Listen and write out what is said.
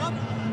Up.